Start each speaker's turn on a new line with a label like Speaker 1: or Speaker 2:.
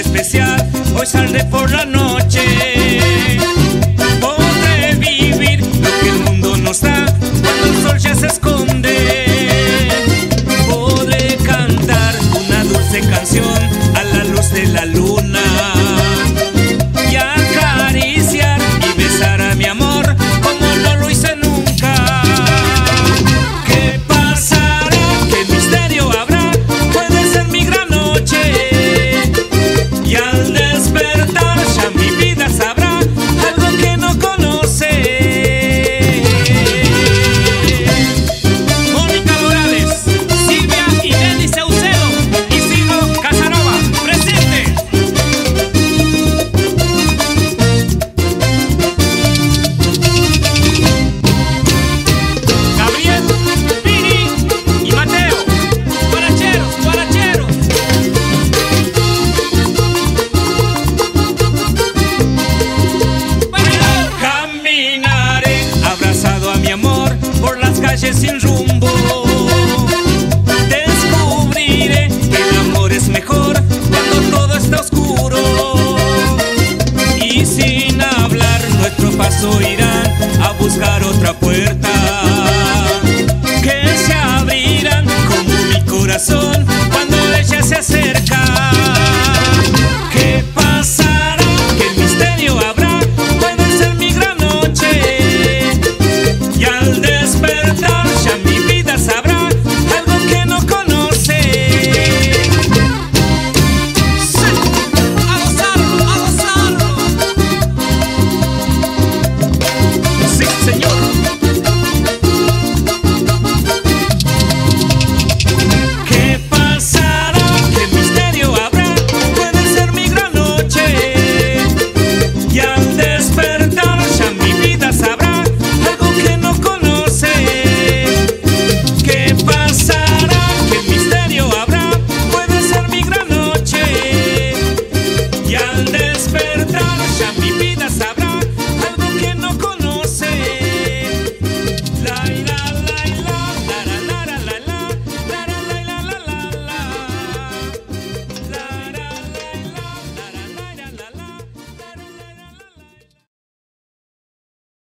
Speaker 1: especial, sin rumbo. Descubriré que el amor es mejor cuando todo está oscuro. Y sin hablar, nuestro paso irán a buscar otra puerta. Que se abrirán como mi corazón.